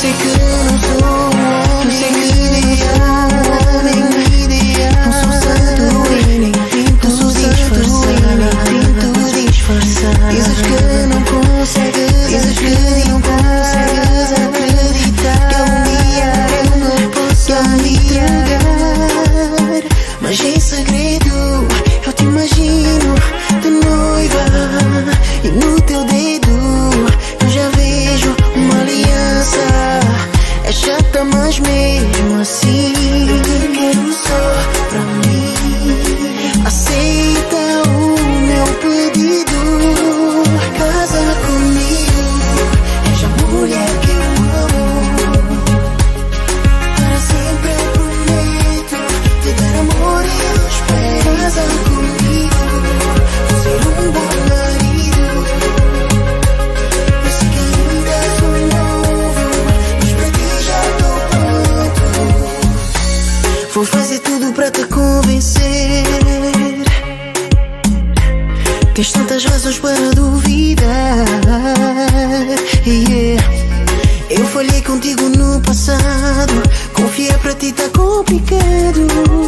Take it, I'm so you must see. Quiero so. Vou fazer tudo para te convencer. Tens tantas razões para duvidar. Yeah. Eu falhei contigo no passado. Confiar para ti tá complicado.